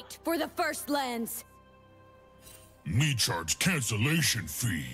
Fight for the First Lands! Me charge cancellation fee.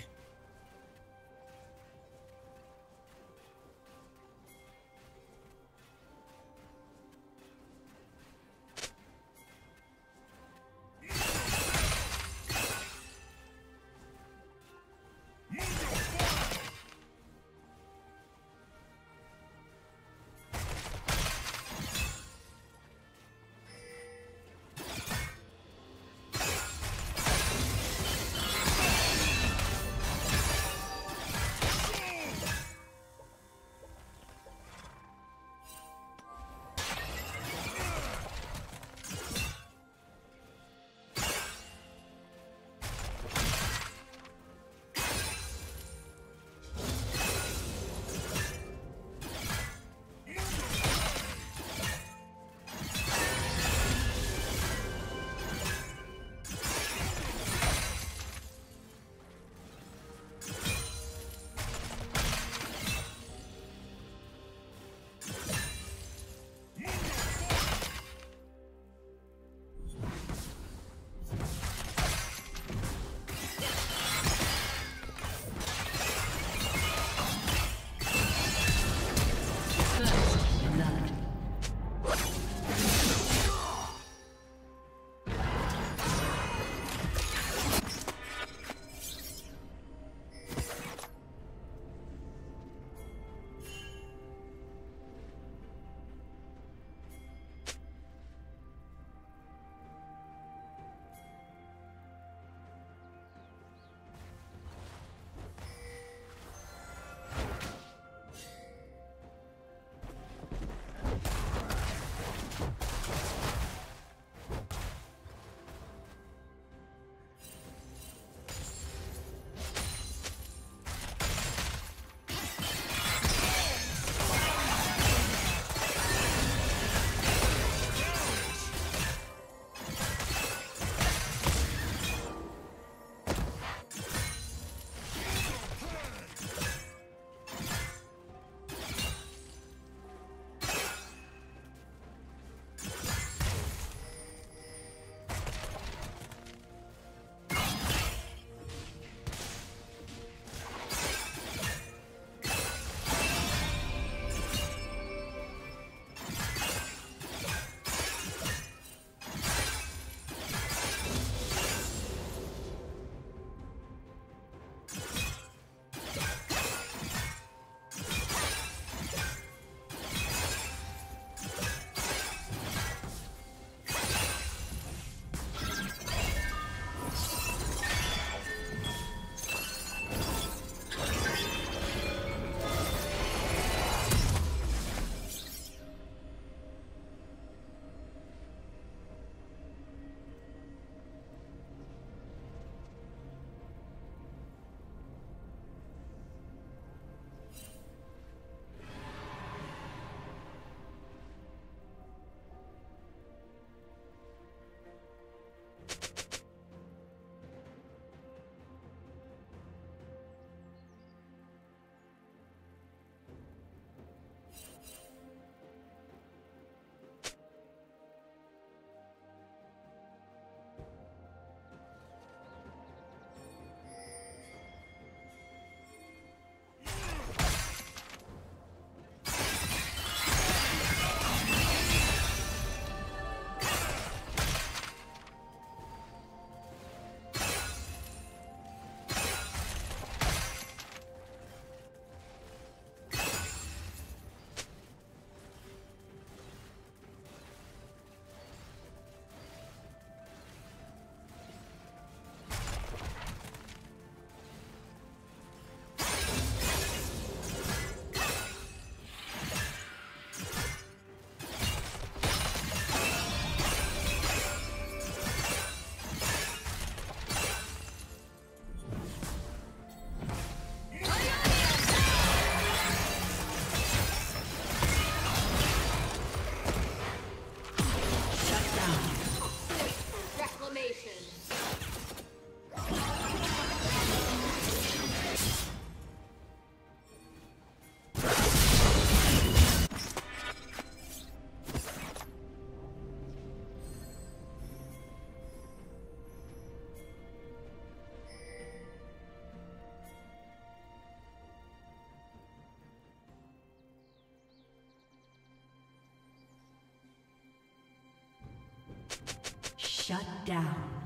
Shut down.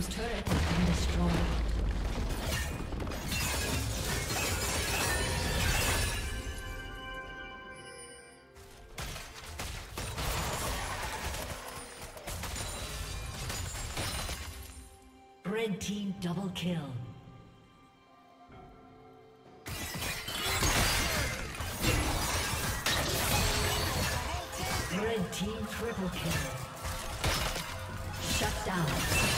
team's turret has been destroyed. Red team double kill. Red team triple kill. Shut down.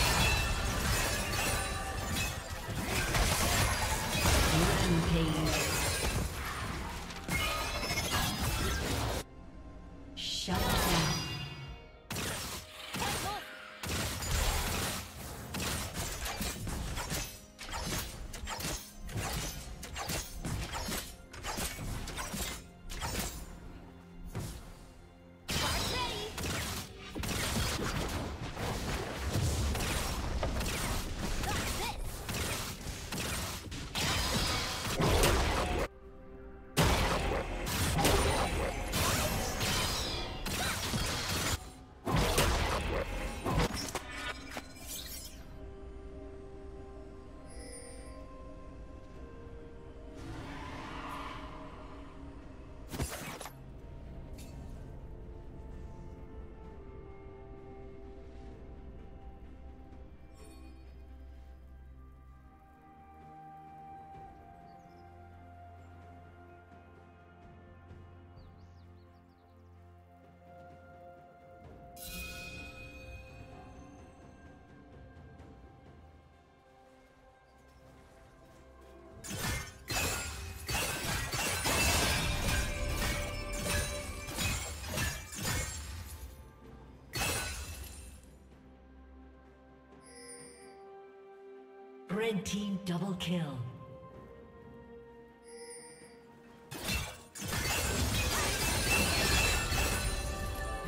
Red team double kill.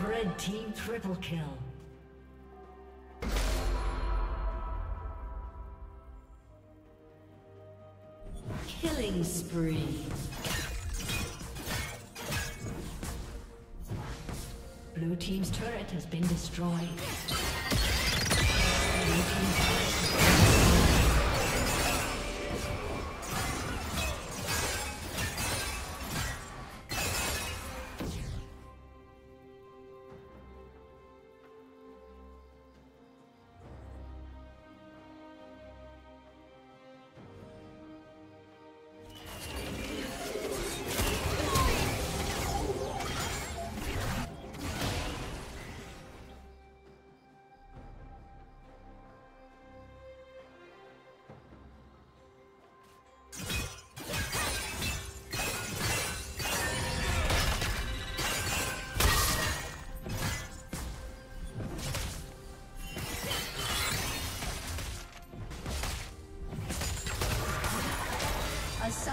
Red team triple kill. Killing spree. Blue team's turret has been destroyed.